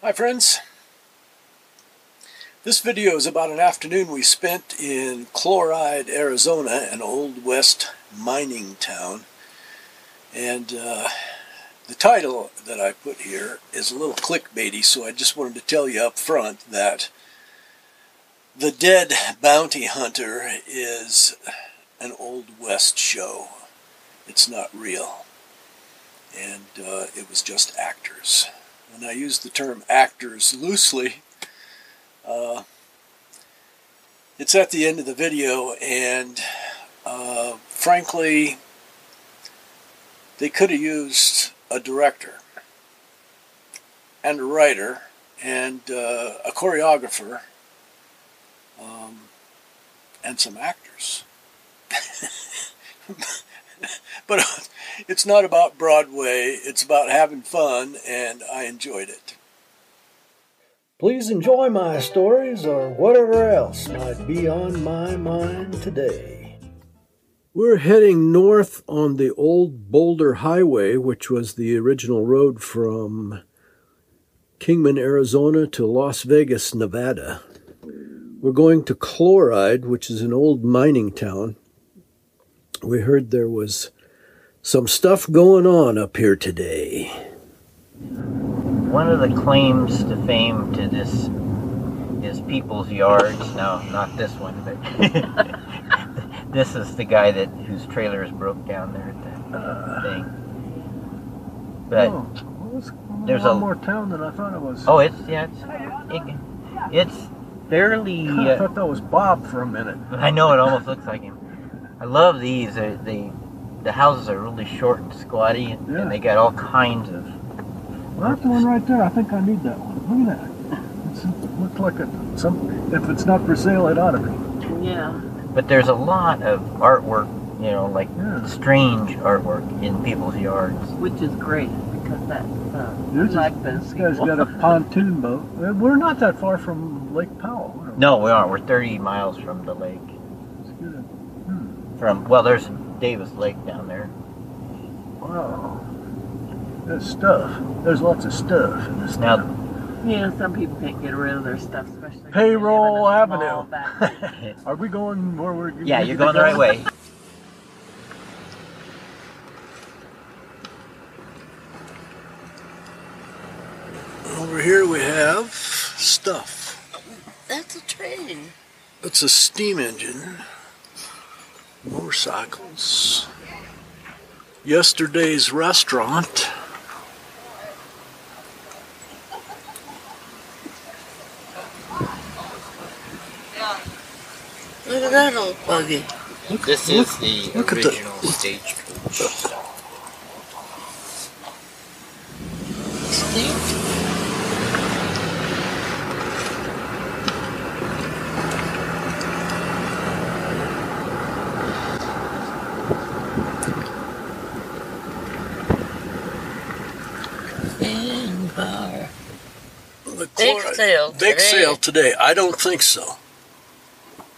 Hi friends. This video is about an afternoon we spent in Chloride, Arizona, an old west mining town. And uh, the title that I put here is a little clickbaity, so I just wanted to tell you up front that The Dead Bounty Hunter is an old west show. It's not real. And uh, it was just actors and I use the term actors loosely. Uh, it's at the end of the video, and uh, frankly, they could have used a director and a writer and uh, a choreographer um, and some actors. but it's not about Broadway, it's about having fun, and I enjoyed it. Please enjoy my stories or whatever else might be on my mind today. We're heading north on the old Boulder Highway, which was the original road from Kingman, Arizona to Las Vegas, Nevada. We're going to Chloride, which is an old mining town. We heard there was some stuff going on up here today. One of the claims to fame to this is People's Yards. No, not this one, but this is the guy that whose trailer is broke down there at the uh, thing. But oh, there's a more town than I thought it was. Oh, it's yeah, it's it, it's fairly. I thought that was Bob for a minute. I know it almost looks like him. I love these. They, they the houses are really short and squatty, and, yeah. and they got all kinds of. Well, that's the one right there. I think I need that one. Look at that. it looks like a, some. If it's not for sale, it ought to be. Yeah. But there's a lot of artwork, you know, like yeah. strange artwork in people's yards. Which is great because that. Uh, this, like this guy's got a pontoon boat. We're not that far from Lake Powell. No, we aren't. We're 30 miles from the lake. That's Hmm. From well, there's Davis Lake down there. Wow. There's stuff. There's lots of stuff in this now, town. Yeah, some people can't get rid of their stuff, especially Payroll Avenue. Are we going where we're? Yeah, you're going the right way. Over here we have stuff. That's a train. It's a steam engine motorcycles. Yesterday's restaurant. Look at that old buggy. Look, this look, is the original the, stagecoach. Big sale Big today. sale today. I don't think so.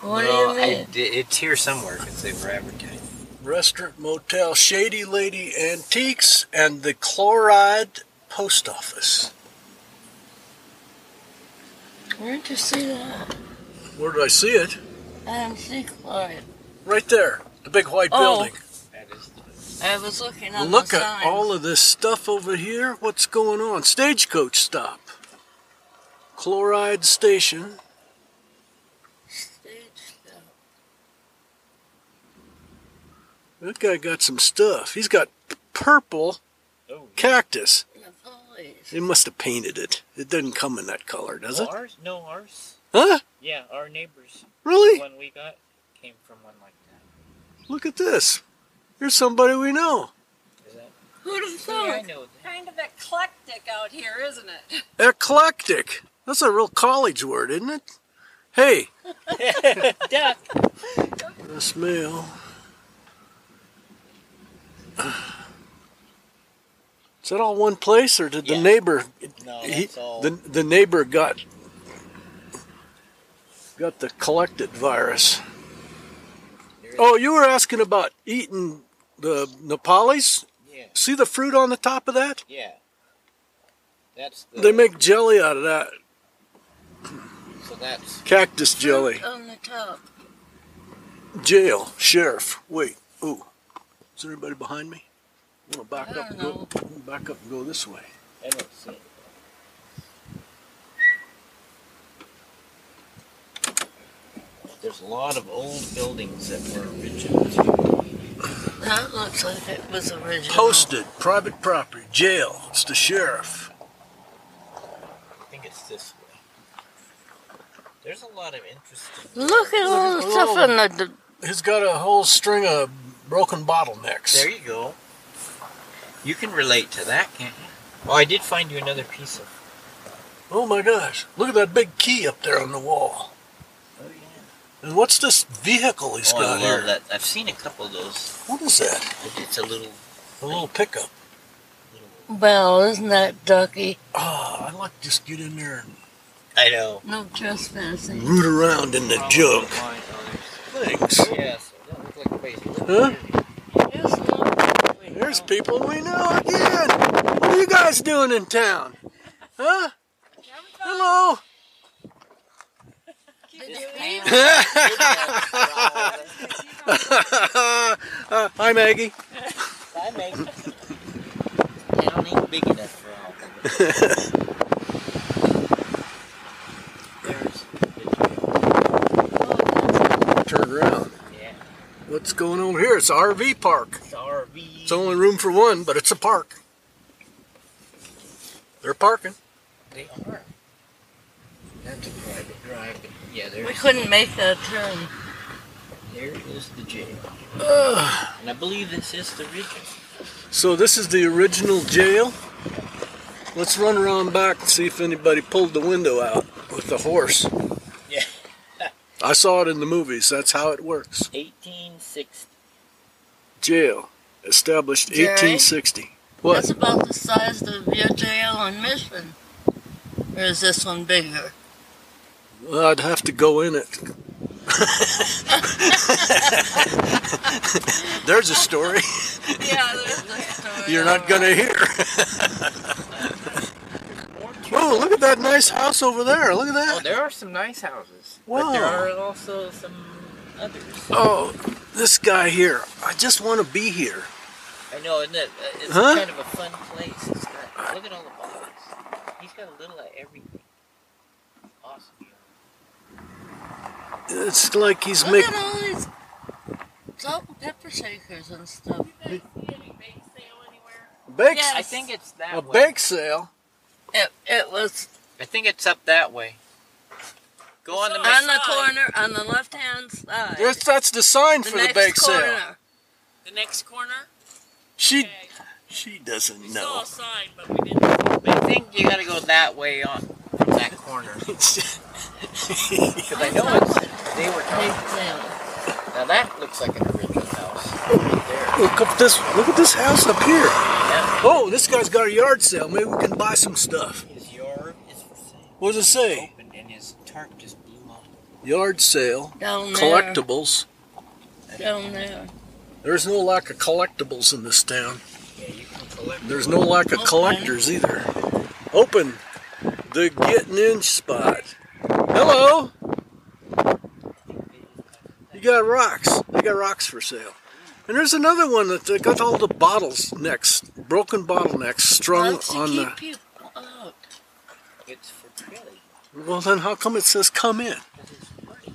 What well, do you mean? I, it's here somewhere because they were advertising. Restaurant, motel, Shady Lady Antiques, and the Chloride Post Office. Where did you see that? Where did I see it? I didn't see Chloride. Right there, the big white oh. building. I was looking at the sign. Look at all of this stuff over here. What's going on? Stagecoach stop. Chloride Station. That guy got some stuff. He's got purple oh, cactus. They must have painted it. It doesn't come in that color, does well, it? Ours, no, ours. Huh? Yeah, our neighbors. Really? The one we got came from one like that. Look at this. Here's somebody we know. Is that? Who'd have thought? Yeah, I know that. Kind of eclectic out here, isn't it? Eclectic. That's a real college word, isn't it? Hey. Duck. The smell. Is that all one place, or did yeah. the neighbor? No, he, The the neighbor got got the collected virus. Oh, you were asking about eating the nopales? Yeah. See the fruit on the top of that? Yeah. That's the, They make jelly out of that. So that's Cactus jelly. On the top. Jail. Sheriff. Wait. Ooh. Is there anybody behind me? I'm gonna back I up and don't go. I'm gonna back up and go this way. I don't see. There's a lot of old buildings that were original. That looks like it was original. Posted. Private property. Jail. It's the sheriff. I think it's this way. There's a lot of interesting. Look at all the stuff in on the. the He's got a whole string of broken bottlenecks. There you go. You can relate to that, can't you? Oh, I did find you another piece of. Oh my gosh. Look at that big key up there on the wall. Oh yeah. And what's this vehicle he's oh, got I love here? that. I've seen a couple of those. What is that? It's a little. A little pickup. Well, isn't that ducky? Ah, I'd like to just get in there and I know. No trespassing. root around in the junk. Thanks. mine. Yeah, so like crazy. Huh? here. Here's one. There's people we know again. What are you guys doing in town? Huh? Hello. Did you This eat? town- uh, hi, Maggie. I make town ain't big enough for all of us. There's the Turn around. Yeah, What's going on here? It's an RV park. it's RV. It's only room for one, but it's a park. They're parking. They are. That's a private drive, but yeah, We couldn't make that turn. there is the jail, Ugh. and I believe this is the original. So this is the original jail. Let's run around back and see if anybody pulled the window out with the horse. Yeah. I saw it in the movies. That's how it works. 1860. Jail established Jerry? 1860. What? That's about the size of your jail on Mission. Or is this one bigger? Well, I'd have to go in it. There's a story Yeah, there's the story. you're not gonna hear. oh, look at that nice house over there. Look at Oh, that. there are some nice houses, but there are also some others. Oh, this guy here. I just want to be here. I know, isn't it? Uh, It's Huh? kind of a fun place. It's got, look at all the bottles. He's got a little of everything. Awesome. It's like he's making... Look making. at all these salt and pepper shakers and stuff. Any Bake. Sale anywhere? Yeah. I think it's that A way. bake sale. It, it was I think it's up that way. Go on the on map. the corner on the left hand side. That's, that's the sign the for the next bake corner. sale. The next corner? She Okay. she doesn't We know. saw a sign, but we didn't. I think you gotta go that way on from that corner. Because I know it's they were Bake talking. sale. Now that looks like an original house right there. look up this look at this house up here. Yeah. Oh, this guy's got a yard sale. Maybe we can buy some stuff. His yard is for sale. What does it say? Open and his tarp just blew off. Yard sale, Down there. collectibles. Down there. There's no lack of collectibles in this town. Yeah, you can collect. There's no lack of Okay. collectors either. Open the getting in spot. Hello. You got rocks. They got rocks for sale. And there's another one that got all the bottles necks, broken bottlenecks strung on the. people out. It's for Billy. Well, then how come it says come in? 'cause it's free.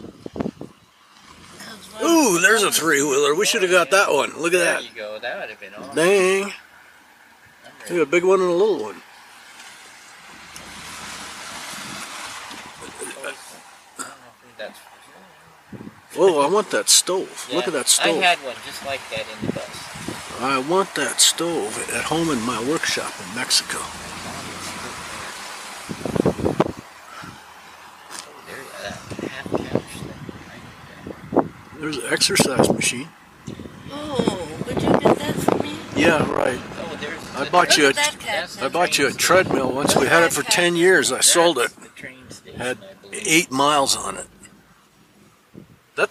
'Cause when- Ooh, there's a three wheeler. We should have got that one. Look at that. There you go. That would have been awesome. Dang. I'm We ready. got a big one and a little one. I don't know if that's for sale. Oh, I want that stove. Look at that stove. I stove. had one just like that in the bus. I want that stove at home in my workshop in Mexico. Oh, there, that half couch thing. Right There's an exercise machine. Oh, would you get that for me? Yeah, right. Oh, there's. I bought you a- Look at that cat. That's I bought you a treadmill once. We had it for 10 years. I sold it. That's The train station, Had eight miles on it.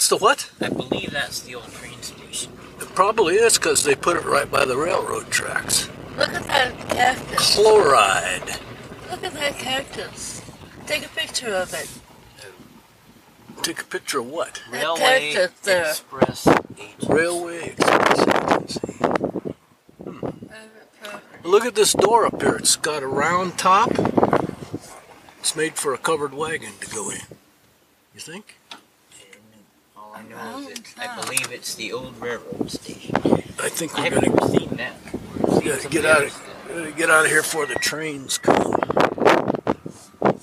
That's the what? I believe that's the old train station. It probably is because they put it right by the railroad tracks. Look at that cactus. Chloride. Look at that cactus. Take a picture of it. Take a picture of what? That Railway there. Express Agency. Railway Express Agency. Private property. Look at this door up here. It's got a round top. It's made for a covered wagon to go in. You think? All I know is that I believe it's the old railroad station. I think I we're haven't gonna ever seen that. Seen get, some get of out the of uh, get out of here before the trains come. But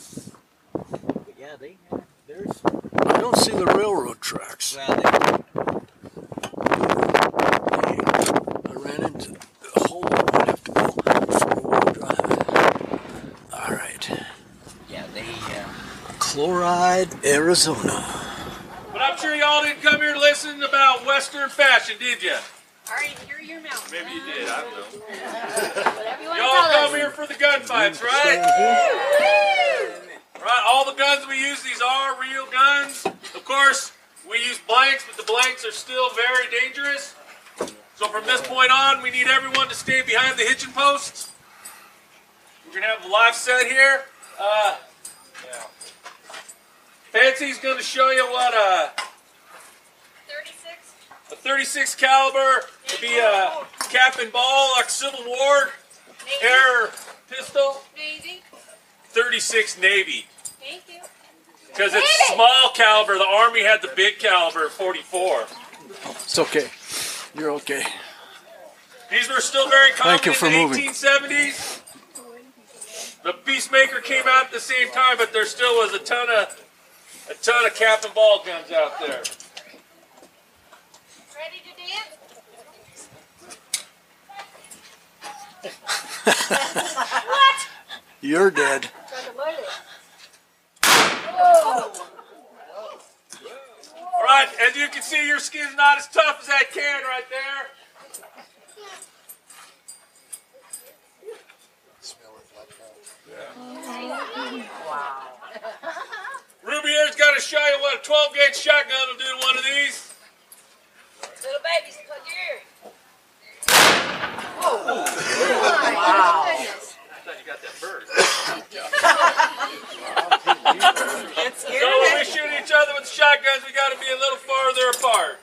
yeah, they have. There's. I don't see the railroad tracks. Well, they, I ran into a hole. I might have to go four-wheel drive. All right, yeah, they. Uh, Chloride, Arizona. But I'm sure y'all didn't come here to listen about Western fashion, did you? All right, here are your mouth. Maybe you did. I don't know. Whatever you want to Y'all come us. here for the gunfights, right? Right. All the guns we use, these are real guns. Of course, we use blanks, but the blanks are still very dangerous. So from this point on, we need everyone to stay behind the hitching posts. We're gonna have the live set here. Uh, yeah. Fancy's gonna show you what uh, 36. a 36 caliber to be a cap and ball like Civil War Navy. air pistol. Navy. 36 Navy. Thank you. Because it's small caliber. The Army had the big caliber 44. It's okay. You're okay. These were still very common Thank you for in the moving. 1870s. The Peacemaker came out at the same time, but there still was a ton of a ton of cap and ball guns out there. What? You're dead. All right, as you can see, your skin's not as tough as that can right there. Wow! Rubiere's got to show you what a 12 gauge shotgun will do to one of these. Little babies, put your ear. I thought you got that bird. so when we shoot each other with shotguns, we got to be a little farther apart.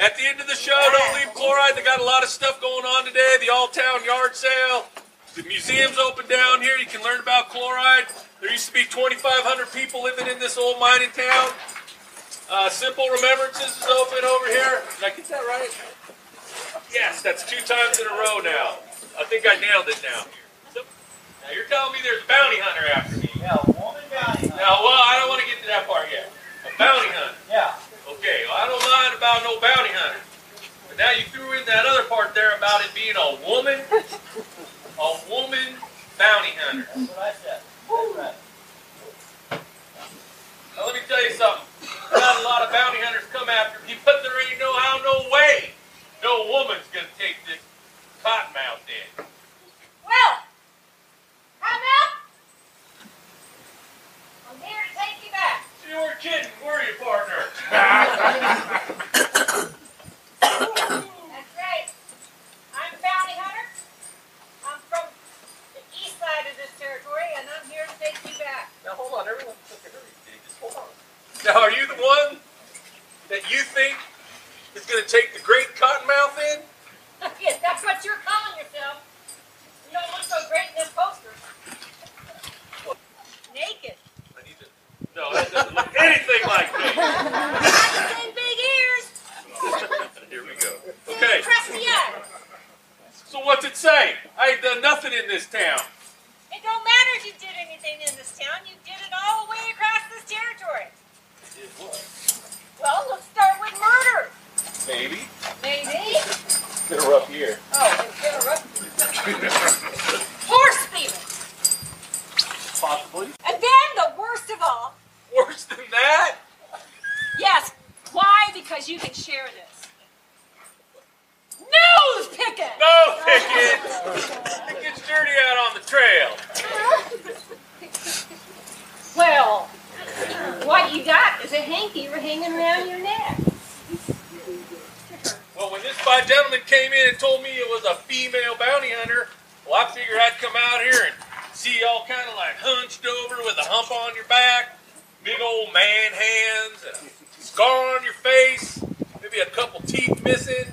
At the end of the show, don't leave chloride. They got a lot of stuff going on today. The All Town Yard Sale. The museum's open down here. You can learn about chloride. There used to be 2,500 people living in this old mining town. Uh, Simple Remembrances is open over here. Did I get that right? Yes, that's two times in a row now. I think I nailed it now. Now you're telling me there's a bounty hunter after me. yeah, woman bounty hunter. Now, well, I don't want to get to that part yet. A bounty hunter. Yeah. Okay, well, I don't mind about no bounty hunter. But now you threw in that other part there about it being a woman. A woman bounty hunter. That's what I said. That's right. Now let me tell you something. We got a lot of bounty hunters come after me, but there ain't no how, no way, no woman's gonna take this cottonmouth in. Well, come out. I'm here to take you back. You were kidding, were you, partner? That's right. I'm a bounty hunter. I'm from the east side of this territory, and I'm here to take you back. Now hold on, everyone took a hurry. Just hold on. Now, are you the one that you think is gonna take the great cottonmouth in? yes, that's what you're calling yourself. You don't look so great in them posters. Naked. I need to. No, that doesn't look anything like me. And big ears. Here we go. Okay, Crusty eye. so what's it say? I ain't done nothing in this town. It don't matter if you did anything in this town. You did it all the way across this territory. Well, let's start with murder. Maybe. Maybe. Been a rough year. Oh, it's been a rough. Horse thieving. Possibly. And then the worst of all. Worse than that? Yes. Because you can share this. Nose picking. No, Pickett! It gets dirty out on the trail. Well, what you got is a hanky hanging around your neck. Well, when this fine gentleman came in and told me it was a female bounty hunter, well, I figured I'd come out here and See y'all kind of like hunched over with a hump on your back, big old man hands, scar on your face, maybe a couple teeth missing,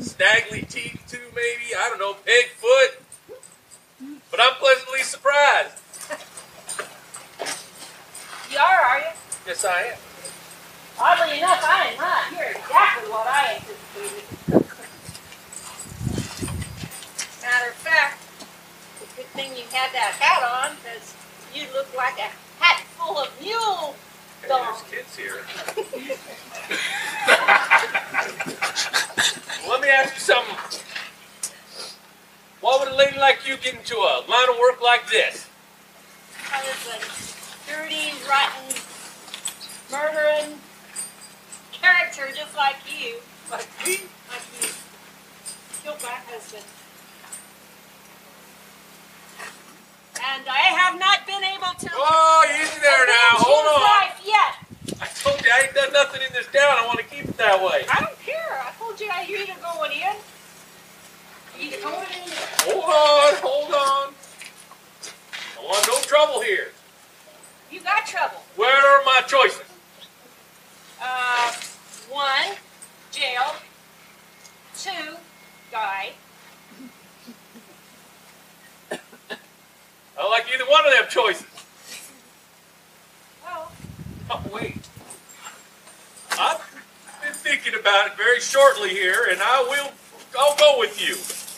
snaggly teeth too, maybe. I don't know, peg foot. But I'm pleasantly surprised. You are, are you? Yes, I am. Oddly enough, I am not. You're exactly what I anticipated. Matter of fact, it's a good thing you had that hat on, because you look like a hat full of mule Hey, dung. there's kids here. Let me ask you something. Why would a lady like you get into a line of work like this? I was a dirty, rotten, murdering character just like you. Like me? Like you killed my husband. And I have not been able to Oh, easy there now. avenge Hold his on. life yet. I told you I ain't done nothing in this town. I want to keep it that way. I don't care. I told you I, you're either going in, either going in. Hold on, hold on. I want no trouble here. You got trouble. Where are my choices? Uh, one, jail. Two, guy. I don't like either one of them choices. Well, Oh, wait. I've been thinking about it very shortly here, and I will. I'll go with you.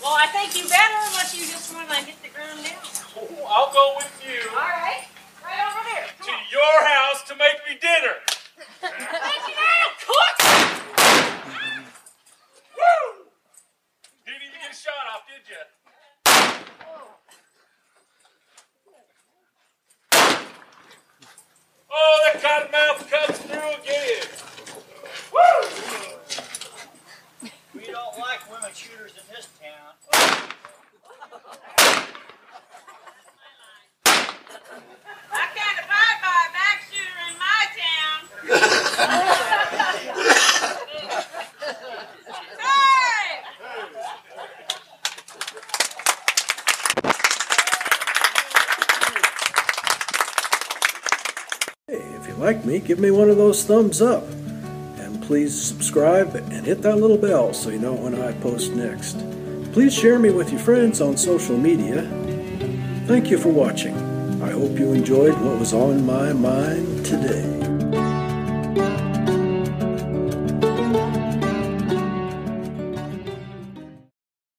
Well, I think you better unless you just want to hit the ground now. Oh, I'll go with you All right, right over there. to on. your house to make me dinner. Thank you now, cook. Woo! Didn't even get a shot off, did you? Oh, that cotton mouth comes through again. Woo! We don't like women shooters in this town. I can't abide by a back shooter in my town. Hey! Hey, if you like me, give me one of those thumbs up. And please subscribe and hit that little bell so you know when I post next. Please share me with your friends on social media. Thank you for watching. I hope you enjoyed what was on my mind today.